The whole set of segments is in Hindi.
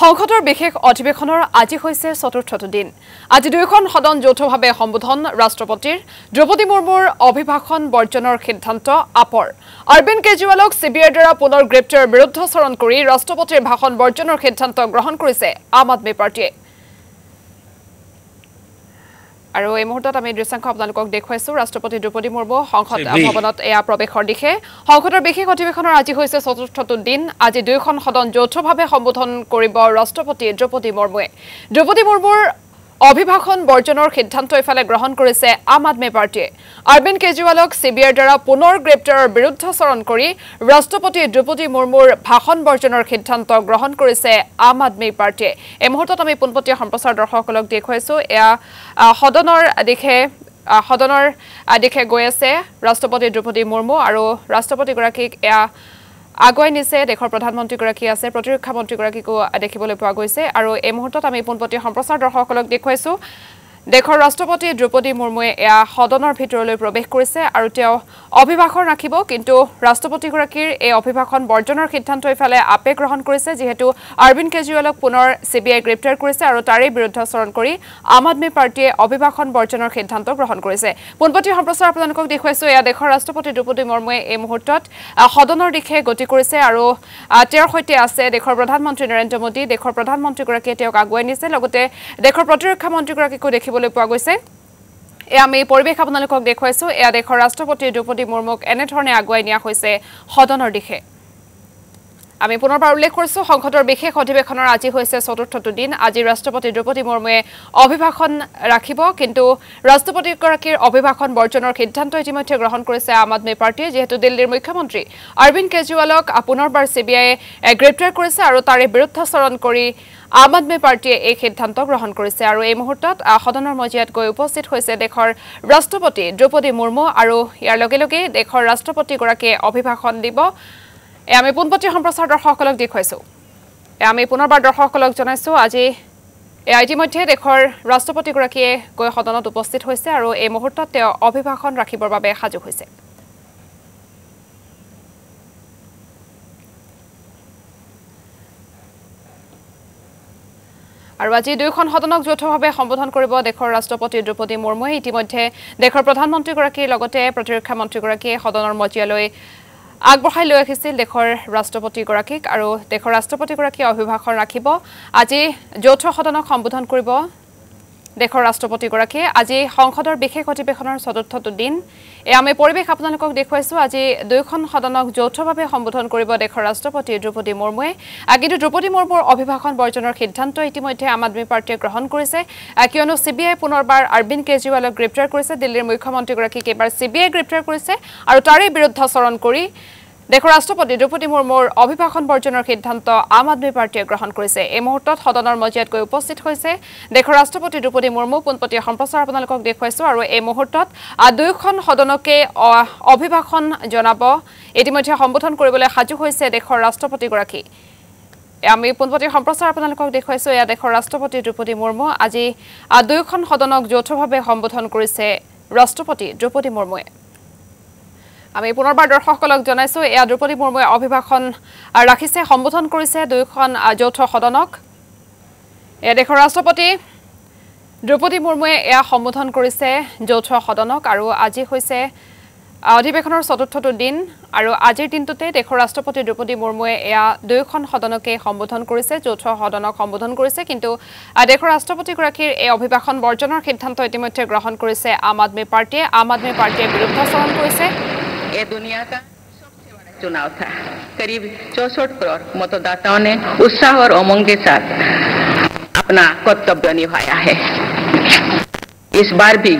সংসদৰ বিশেষ অধিৱেশনৰ আজি হৈছে চতুৰ্থটো দিন। আজি দুয়োখন সদন যৌথভাৱে সম্বোধন ৰাষ্ট্ৰপতিৰ দ্ৰৌপদী মুৰ্মুৰ অভিভাষণ বৰ্জনৰ সিদ্ধান্ত আপৰ। অৰবিন্দ কেজৰিৱালক চি বি আইৰ দ্বাৰা পুনৰ গ্ৰেপ্তাৰৰ বিৰুদ্ধাচৰণ কৰি ৰাষ্ট্ৰপতিৰ ভাষণ বৰ্জনৰ সিদ্ধান্ত গ্ৰহণ কৰিছে আম আদমী পাৰ্টীয়ে। আৰু এই মুহূৰ্তত আমি দৃশ্যাংশ আপোনালোকক দেখুৱাইছো। ৰাষ্ট্ৰপতি দ্ৰৌপদী মুৰ্মু সংসদ ভৱনত এয়া প্ৰৱেশৰ দিশে। সংসদৰ বিশেষ অধিৱেশনৰ আজি হৈছে চতুৰ্থটো দিন। আজি দুয়োখন সদন যৌথভাৱে সম্বোধন কৰিব ৰাষ্ট্ৰপতি দ্ৰৌপদী মুৰ্মুৱে। দ্ৰৌপদী মুৰ্মুৰ অভিভাষণ বৰ্জনৰ সিদ্ধান্ত ইফালে গ্ৰহণ কৰিছে আম আদমী পাৰ্টীয়ে। অৰবিন্দ কেজৰিৱালক চি বি আইৰ দ্বাৰা পুনৰ গ্ৰেপ্তাৰৰ বিৰুদ্ধাচৰণ কৰি ৰাষ্ট্ৰপতি দ্ৰৌপদী মুৰ্মুৰ ভাষণ বৰ্জনৰ সিদ্ধান্ত গ্ৰহণ কৰিছে আম আদমী পাৰ্টীয়ে। এই মুহূৰ্তত আমি পোনপটীয়া সম্প্ৰচাৰ দৰ্শকসকলক দেখুৱাইছো। এয়া সদনৰ দিশে সদনৰ দিশে গৈ আছে ৰাষ্ট্ৰপতি দ্ৰৌপদী মুৰ্মু আৰু ৰাষ্ট্ৰপতিগৰাকীক এয়া আগুৱাই নিছে দেশৰ প্ৰধানমন্ত্ৰীগৰাকী আছে প্ৰতিৰক্ষা মন্ত্ৰীগৰাকীকো দেখিবলৈ পোৱা গৈছে। আৰু এই মুহূৰ্তত আমি পোনপটীয়া সম্প্ৰচাৰ দৰ্শকসকলক দেখুৱাইছোঁ। দেশৰ ৰাষ্ট্ৰপতি দ্ৰৌপদী মুৰ্মুৱে এয়া সদনৰ ভিতৰলৈ প্ৰৱেশ কৰিছে আৰু তেওঁ অভিভাষণ ৰাখিব কিন্তু ৰাষ্ট্ৰপতিগৰাকীৰ এই অভিভাষণ বৰ্জনৰ সিদ্ধান্ত ইফালে আপে গ্ৰহণ কৰিছে যিহেতু অৰবিন্দ কেজৰিৱালক পুনৰ চি বি আই গ্ৰেপ্তাৰ কৰিছে আৰু তাৰেই বিৰুদ্ধাচৰণ কৰি আম আদমী পাৰ্টীয়ে অভিভাষণ বৰ্জনৰ সিদ্ধান্ত গ্ৰহণ কৰিছে। পোনপটীয়া সম্প্ৰচাৰ আপোনালোকক দেখুৱাইছোঁ এয়া দেশৰ ৰাষ্ট্ৰপতি দ্ৰৌপদী মুৰ্মুৱে এই মুহূৰ্তত সদনৰ দিশে গতি কৰিছে আৰু তেওঁৰ সৈতে আছে দেশৰ প্ৰধানমন্ত্ৰী নৰেন্দ্ৰ মোদী। দেশৰ প্ৰধানমন্ত্ৰীগৰাকীয়ে তেওঁক আগুৱাই নিছে লগতে দেশৰ প্ৰতিৰক্ষা মন্ত্ৰীগৰাকীকো দেখিবলৈ পোৱা গৈছে। এয়া আমি পৰিৱেশ আপোনালোকক দেখুৱাইছোঁ। এয়া দেশৰ ৰাষ্ট্ৰপতি দ্ৰৌপদী মুৰ্মুক এনেধৰণে আগুৱাই নিয়া হৈছে সদনৰ দিশে। আমি পুনৰবাৰ উল্লেখ কৰিছোঁ সংসদৰ বিশেষ অধিৱেশনৰ আজি হৈছে চতুৰ্থটো দিন। আজি ৰাষ্ট্ৰপতি দ্ৰৌপদী মুৰ্মুৱে অভিভাষণ ৰাখিব কিন্তু ৰাষ্ট্ৰপতিগৰাকীৰ অভিভাষণ বৰ্জনৰ সিদ্ধান্ত ইতিমধ্যে গ্ৰহণ কৰিছে আম আদমী পাৰ্টীয়ে। যিহেতু দিল্লীৰ মুখ্যমন্ত্ৰী অৰবিন্দ কেজৰিৱালক পুনৰবাৰ চি বি আইয়ে গ্ৰেপ্তাৰ কৰিছে আৰু তাৰে বিৰুদ্ধাচৰণ কৰি আম আদমী পাৰ্টীয়ে এই সিদ্ধান্ত গ্ৰহণ কৰিছে। আৰু এই মুহূৰ্তত সদনৰ মজিয়াত গৈ উপস্থিত হৈছে দেশৰ ৰাষ্ট্ৰপতি দ্ৰৌপদী মুৰ্মু আৰু ইয়াৰ লগে লগে দেশৰ ৰাষ্ট্ৰপতিগৰাকীয়ে অভিভাষণ দিব। আমি পোনপটীয়া সম্প্ৰচাৰ দৰ্শকসকলক দেখুৱাইছোঁ আমি পুনৰবাৰ দৰ্শকসকলক জনাইছোঁ আজি এয়া ইতিমধ্যে দেশৰ ৰাষ্ট্ৰপতিগৰাকীয়ে গৈ সদনত উপস্থিত হৈছে আৰু এই মুহূৰ্তত তেওঁ অভিভাষণ ৰাখিবৰ বাবে সাজু হৈছে। আৰু আজি দুয়োখন সদনক যৌথভাৱে সম্বোধন কৰিব দেশৰ ৰাষ্ট্ৰপতি দ্ৰৌপদী মুৰ্মুৱে। ইতিমধ্যে দেশৰ প্ৰধানমন্ত্ৰীগৰাকীৰ লগতে প্ৰতিৰক্ষা মন্ত্ৰীগৰাকীয়ে সদনৰ মজিয়ালৈ আগবঢ়াই লৈ আহিছিল দেশৰ ৰাষ্ট্ৰপতিগৰাকীক আৰু দেশৰ ৰাষ্ট্ৰপতিগৰাকীয়ে অভিভাষণ ৰাখিব। আজি যৌথ সদনক সম্বোধন কৰিব দেশৰ ৰাষ্ট্ৰপতিগৰাকীয়ে আজি সংসদৰ বিশেষ অধিৱেশনৰ চতুৰ্থটো দিন। এয়া আমি পৰিৱেশ আপোনালোকক দেখুৱাইছোঁ। আজি দুয়োখন সদনক যৌথভাৱে সম্বোধন কৰিব দেশৰ ৰাষ্ট্ৰপতি দ্ৰৌপদী মুৰ্মুৱে। কিন্তু দ্ৰৌপদী মুৰ্মুৰ অভিভাষণ বৰ্জনৰ সিদ্ধান্ত ইতিমধ্যে আম আদমী পাৰ্টীয়ে গ্ৰহণ কৰিছে। কিয়নো চি বি আই পুনৰবাৰ অৰবিন্দ কেজৰিৱালক গ্ৰেপ্তাৰ কৰিছে। দিল্লীৰ মুখ্যমন্ত্ৰীগৰাকীক এইবাৰ চি বি আই গ্ৰেপ্তাৰ কৰিছে আৰু তাৰেই বিৰুদ্ধাচৰণ কৰি দেশৰ ৰাষ্ট্ৰপতি দ্ৰৌপদী মুৰ্মুৰ অভিভাষণ বৰ্জনৰ সিদ্ধান্ত আম আদমী পাৰ্টীয়ে গ্ৰহণ কৰিছে। এই মুহূৰ্তত সদনৰ মজিয়াত গৈ উপস্থিত হৈছে দেশৰ ৰাষ্ট্ৰপতি দ্ৰৌপদী মুৰ্মু পোনপটীয়া সম্প্ৰচাৰ আপোনালোকক দেখুৱাইছোঁ আৰু এই মুহূৰ্তত দুয়োখন সদনকে অভিভাষণ জনাব। ইতিমধ্যে সম্বোধন কৰিবলৈ সাজু হৈছে দেশৰ ৰাষ্ট্ৰপতিগৰাকী। আমি পোনপটীয়া সম্প্ৰচাৰ আপোনালোকক দেখুৱাইছোঁ এয়া দেশৰ ৰাষ্ট্ৰপতি দ্ৰৌপদী মুৰ্মু। আজি দুয়োখন সদনক যৌথভাৱে সম্বোধন কৰিছে ৰাষ্ট্ৰপতি দ্ৰৌপদী মুৰ্মুৱে। আমি পুনৰবাৰ দৰ্শকসকলক জনাইছোঁ এয়া দ্ৰৌপদী মুৰ্মুৱে অভিভাষণ ৰাখিছে সম্বোধন কৰিছে দুয়োখন যৌথ সদনক। এয়া দেশৰ ৰাষ্ট্ৰপতি দ্ৰৌপদী মুৰ্মুৱে এয়া সম্বোধন কৰিছে যৌথ সদনক আৰু আজি হৈছে অধিৱেশনৰ চতুৰ্থটো দিন আৰু আজিৰ দিনটোতে দেশৰ ৰাষ্ট্ৰপতি দ্ৰৌপদী মুৰ্মুৱে এয়া দুয়োখন সদনকে সম্বোধন কৰিছে যৌথ সদনক সম্বোধন কৰিছে কিন্তু দেশৰ ৰাষ্ট্ৰপতিগৰাকীৰ এই অভিভাষণ বৰ্জনৰ সিদ্ধান্ত ইতিমধ্যে গ্ৰহণ কৰিছে আম আদমী পাৰ্টীয়ে। আম আদমী পাৰ্টীয়ে বিৰুদ্ধাচৰণ কৰিছে। ये दुनिया का सबसे बड़ा चुनाव था। करीब चौसठ करोड़ मतदाताओं ने उत्साह और उमंग के साथ अपना कर्तव्य निभाया है। इस बार भी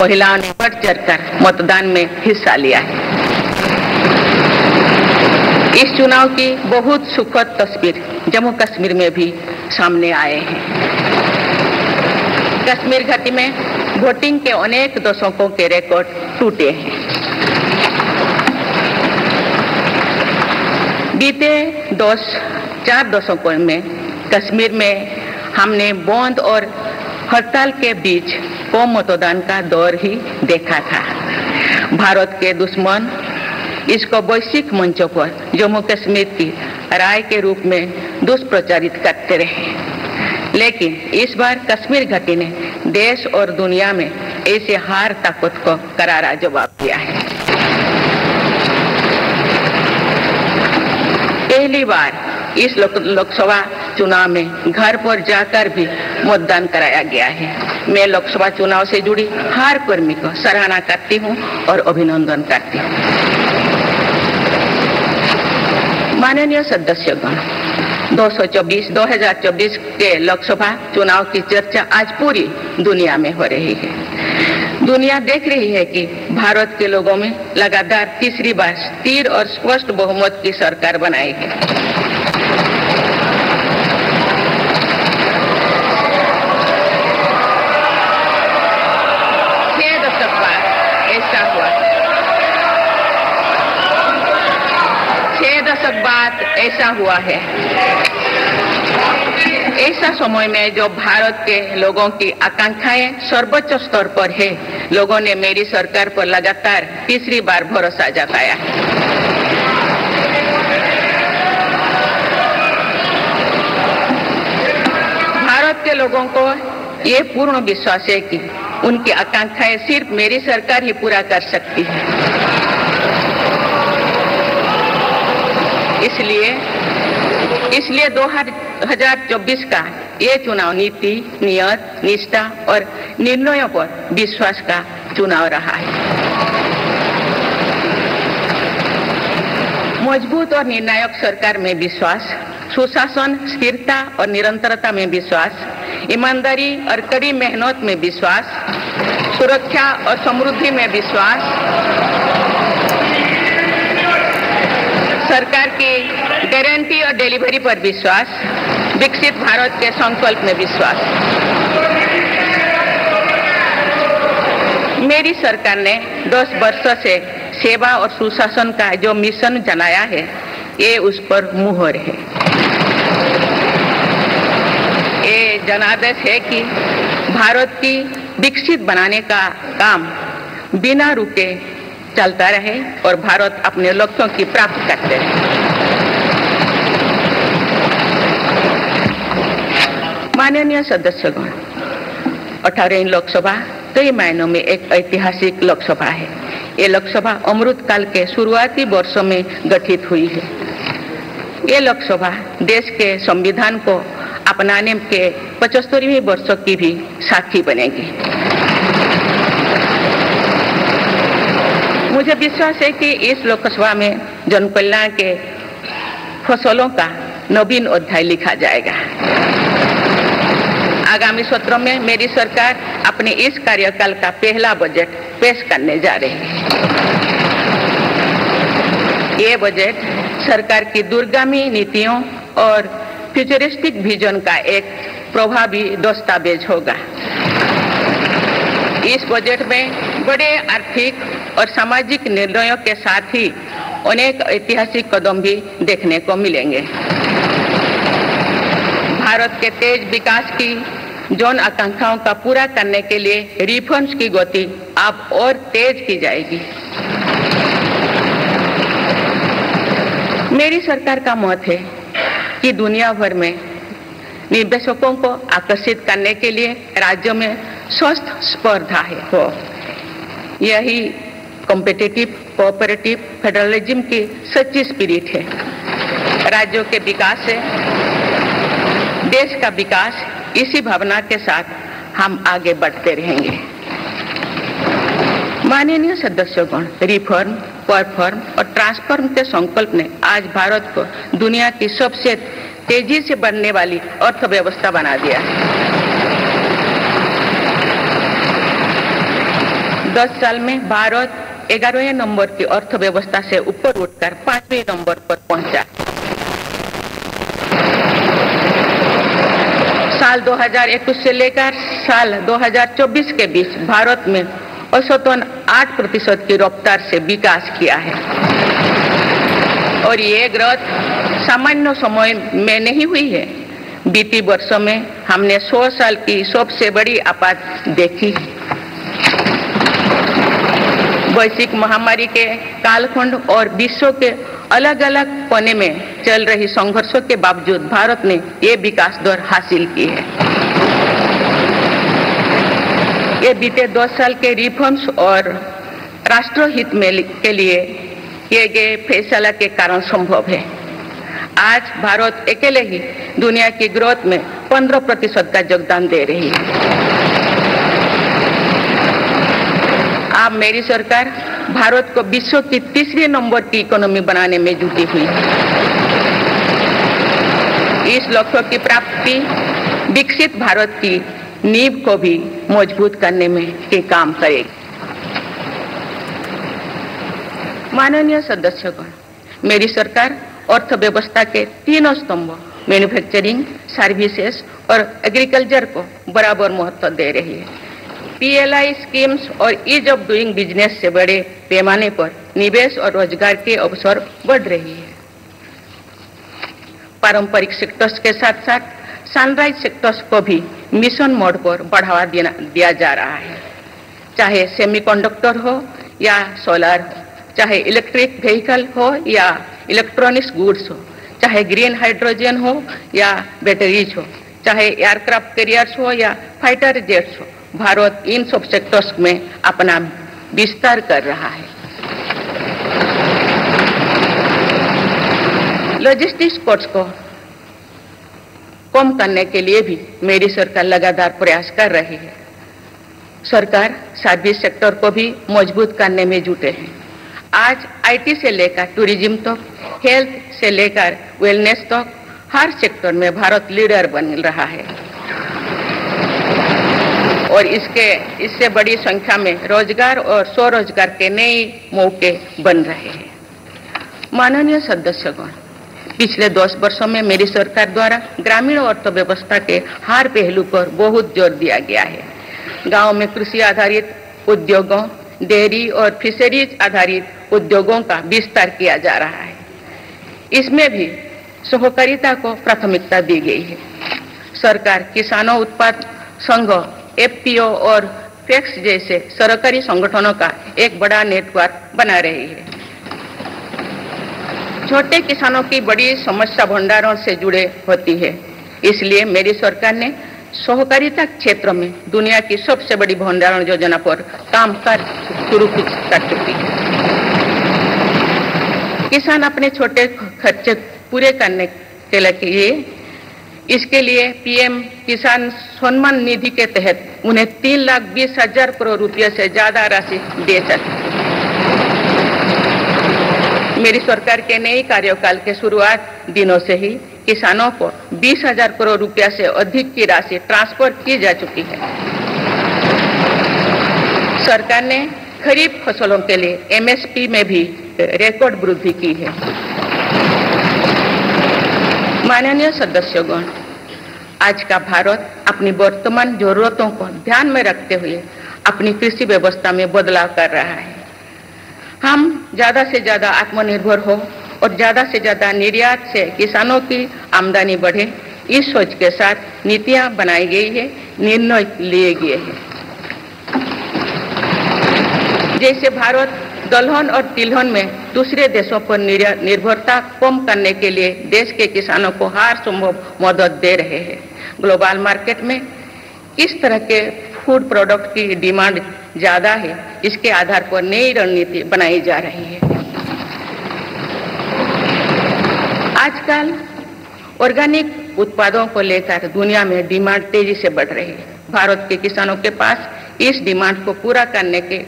महिलाओं ने बढ़ चढ़कर मतदान में हिस्सा लिया है। इस चुनाव की बहुत सुखद तस्वीर जम्मू कश्मीर में भी सामने आए हैं। कश्मीर घाटी में वोटिंग के अनेक दशकों के रिकॉर्ड टूटे हैं। बीते दस, चार दशकों में कश्मीर में हमने बंद और हड़ताल के बीच कम मतदान का दौर ही देखा था। भारत के दुश्मन इसको वैश्विक मंचों पर जम्मू कश्मीर की राय के रूप में दुष्प्रचारित करते रहे। लेकिन इस बार कश्मीर घटी ने देश और दुनिया में ऐसे हार ताकत को करारा जवाब दिया है। पहली बार इस लोकसभा चुनाव में घर पर जाकर भी मतदान कराया गया है। मैं लोकसभा चुनाव से जुड़ी हर कर्मी को सराहना करती हूँ और अभिनंदन करती हूँ। माननीय सदस्यगण 224 2024 के लोकसभा चुनाव की चर्चा आज पूरी दुनिया में हो रही है। दुनिया देख रही है कि भारत के लोगों में लगातार तीसरी बार स्थिर और स्पष्ट बहुमत की सरकार बनाई है ऐसा हुआ है। ऐसा समय में जो भारत के लोगों की आकांक्षाएँ सर्वोच्च स्तर पर है, लोगों ने मेरी सरकार पर लगातार तीसरी बार भरोसा जताया। भारत के लोगों को ये पूर्ण विश्वास है कि उनकी आकांक्षाएँ सिर्फ़ मेरी सरकार ही पूरा कर सकती है। इसलिए इसलिए 2024 का ये चुनाव नीति, नियत, निष्ठा और निर्णयों पर विश्वास का चुनाव रहा है। मज़बूत और निर्णायक सरकार में विश्वास, सुशासन, स्थिरता और निरंतरता में विश्वास, ईमानदारी और कड़ी मेहनत में विश्वास, सुरक्षा और समृद्धि में विश्वास। सरकार की गारंटी और डिलीवरी पर विश्वास, विकसित भारत के संकल्प में विश्वास। मेरी सरकार ने 10 वर्षों से सेवा और सुशासन का जो मिशन जनाया है, ये उस पर मुहर है। ये जनादेश है कि भारत की विकसित बनाने का काम बिना रुके चलता रहे और भारत अपने लक्ष्यों की प्राप्ति करते रहे। माननीय सदस्यगण अठारहवीं लोकसभा कई मायनों में एक ऐतिहासिक लोकसभा है। ये लोकसभा अमृत काल के शुरुआती वर्षों में गठित हुई है। ये लोकसभा देश के संविधान को अपनाने के पचहत्तरवीं वर्षों की भी साक्षी बनेगी। मुझे विश्वास है कि इस लोकसभा में जनकल्याण के फ़सलों का नवीन अध्याय लिखा जाएगा। आगामी सत्रों में मेरी सरकार अपने इस कार्यकाल का पहला बजट पेश करने जा रही है। ये बजट सरकार की दूरगामी नीतियों और फ्यूचरिस्टिक विजन का एक प्रभावी दस्तावेज़ होगा। इस बजट में बड़े आर्थिक और सामाजिक निर्णयों के साथ ही अनेक ऐतिहासिक कदम भी देखने को मिलेंगे। भारत के तेज विकास की जौन आकांक्षाओं का पूरा करने के लिए रिफॉर्म्स की गति अब और तेज की जाएगी। मेरी सरकार का मत है कि दुनिया भर में निवेशकों को आकर्षित करने के लिए राज्यों में स्वस्थ स्पर्धा है। हो। यही कॉम्पिटिटिव कोऑपरेटिव फेडरलिज्म की सच्ची स्पिरिट है। राज्यों के विकास से देश का विकास इसी भावना के साथ हम आगे बढ़ते रहेंगे। माननीय सदस्यगण रिफॉर्म परफॉर्म और ट्रांसफॉर्म के संकल्प ने आज भारत को दुनिया की सबसे तेज़ी से बढ़ने वाली अर्थव्यवस्था बना दिया है। दस साल में भारत ग्यारहवें नंबर की अर्थव्यवस्था से ऊपर उठकर पाँचवें नंबर पर पहुँचा साल 2021 से लेकर साल 2024 के बीच भारत में औसतन 8 प्रतिशत की रफ्तार से विकास किया है। और ये ग्रोथ सामान्य समय में नहीं हुई है। बीती वर्षों में हमने 100 साल की सबसे बड़ी आपात देखी। वैश्विक महामारी के कालखंड और विश्व के अलग अलग कोने में चल रही संघर्षों के बावजूद भारत ने ये विकास दर हासिल की है। ये बीते दो साल के रिफॉर्म्स और राष्ट्रहित में के लिए किए गए फैसला के कारण संभव है। आज भारत अकेले ही दुनिया की ग्रोथ में 15 प्रतिशत का योगदान दे रही है। आप मेरी सरकार भारत को विश्व की तीसरे नंबर की इकोनॉमी बनाने में जुटी हुई। है इस लक्ष्य की प्राप्ति विकसित भारत की नींव को भी मज़बूत करने में के काम करेगी। माननीय सदस्यगण, मेरी सरकार अर्थव्यवस्था के तीनों स्तंभ मैन्युफैक्चरिंग सर्विसेज़ और एग्रीकल्चर को बराबर महत्व दे रही है। पीएलआई स्कीम्स और ईज ऑफ़ डूइंग बिज़नेस से बड़े पैमाने पर निवेश और रोज़गार के अवसर बढ़ रही है। पारंपरिक सेक्टर्स के साथ साथ सनराइज सेक्टर्स को भी मिशन मोड पर बढ़ावा दिया जा रहा है। चाहे सेमीकंडक्टर हो या सोलर हो चाहे इलेक्ट्रिक व्हीकल हो या इलेक्ट्रॉनिक्स गुड्स हो, चाहे ग्रीन हाइड्रोजन हो या बैटरीज हो, चाहे एयरक्राफ्ट कैरियर्स हो या फाइटर जेट्स हो भारत इन सब सेक्टर्स में अपना विस्तार कर रहा है। लॉजिस्टिक्स कोर्ट्स को कम करने के लिए भी मेरी सरकार लगातार प्रयास कर रही है। सरकार सर्विस सेक्टर को भी मज़बूत करने में जुटे हैं। आज आईटी से लेकर टूरिज़्म तक हेल्थ से लेकर वेलनेस तक, हर सेक्टर में भारत लीडर बन रहा है। और इसके, इससे बड़ी संख्या में रोज़गार और स्वरोजगार के नए मौके बन रहे हैं। माननीय सदस्यगण, पिछले दस वर्षों में मेरी सरकार द्वारा ग्रामीण अर्थव्यवस्था के हर पहलू पर बहुत ज़ोर दिया गया है। गाँव में कृषि आधारित उद्योगों, डेयरी और फिशरीज आधारित उद्योगों का विस्तार किया जा रहा है। इसमें भी सहकारिता को प्राथमिकता दी गई है। सरकार किसानों उत्पाद संघ एफपीओ और फैक्स जैसे सरकारी संगठनों का एक बड़ा नेटवर्क बना रही है। छोटे किसानों की बड़ी समस्या भंडारों से जुड़े होती है। इसलिए मेरी सरकार ने सहकारिता क्षेत्र में दुनिया की सबसे बड़ी भंडारण योजना पर काम कर शुरू कर चुकी है। किसान अपने छोटे खर्चे पूरे करने के लिए इसके लिए पीएम किसान सम्मान निधि के तहत उन्हें तीन लाख बीस हज़ार करोड़ रुपये से ज़्यादा राशि दे सकते मेरी सरकार के नई कार्यकाल के शुरुआत दिनों से ही किसानों को बीस हज़ार करोड़ रुपया से अधिक की राशि ट्रांसफ़र की जा चुकी है। सरकार ने खरीफ फ़सलों के लिए एमएसपी में भी रिकॉर्ड वृद्धि की है। माननीय सदस्यगण आज का भारत अपनी वर्तमान जरूरतों को ध्यान में रखते हुए अपनी कृषि व्यवस्था में बदलाव कर रहा है। हम ज़्यादा से ज़्यादा आत्मनिर्भर हो और ज़्यादा से ज़्यादा निर्यात से किसानों की आमदनी बढ़े, इस सोच के साथ नीतियाँ बनाई गई है, निर्णय लिए गए हैं। जैसे भारत दलहन और तिलहन में दूसरे देशों पर निर्भरता कम करने के लिए देश के किसानों को हर संभव मदद दे रहे हैं। ग्लोबल मार्केट में किस तरह के फ़ूड प्रोडक्ट की डिमांड ज़्यादा है, इसके आधार पर नई रणनीति बनाई जा रही है। आजकल ऑर्गेनिक उत्पादों को लेकर दुनिया में डिमांड तेज़ी से बढ़ रही है। भारत के किसानों के पास इस डिमांड को पूरा करने के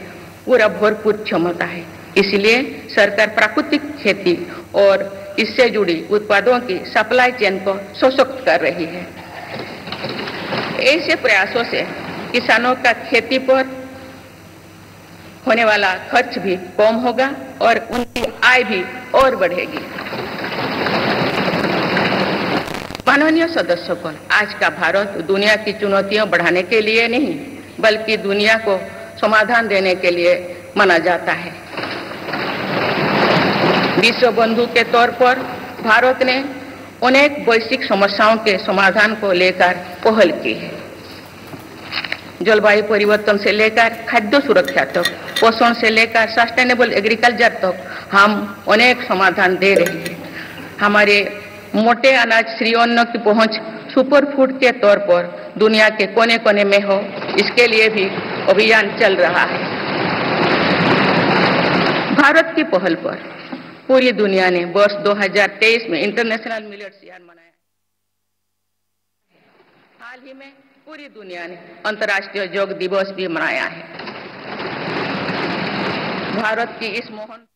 पूरा भरपूर क्षमता है। इसलिए सरकार प्राकृतिक खेती और इससे जुड़ी उत्पादों की सप्लाई चेन को सशक्त कर रही है। ऐसे प्रयासों से किसानों का खेती पर होने वाला खर्च भी कम होगा और उनकी आय भी और बढ़ेगी। माननीय सदस्यों को आज का भारत दुनिया की चुनौतियाँ बढ़ाने के लिए नहीं, बल्कि दुनिया को समाधान देने के लिए माना जाता है। विश्व बंधु के तौर पर भारत ने अनेक वैश्विक समस्याओं के समाधान को लेकर पहल की है। जलवायु परिवर्तन से लेकर खाद्य सुरक्षा तक, पोषण से लेकर सस्टेनेबल एग्रीकल्चर तक हम अनेक समाधान दे रहे हैं। हमारे मोटे अनाज श्री अन्न की पहुँच सुपर फ़ूड के तौर पर दुनिया के कोने कोने में हो, इसके लिए भी अभियान चल रहा है। भारत की पहल पर पूरी दुनिया ने वर्ष 2023 में इंटरनेशनल मिलेट्स ईयर मनाया। हाल ही में पूरी दुनिया ने अंतर्राष्ट्रीय योग दिवस भी मनाया है। भारत की इस मोहन